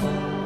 Lord.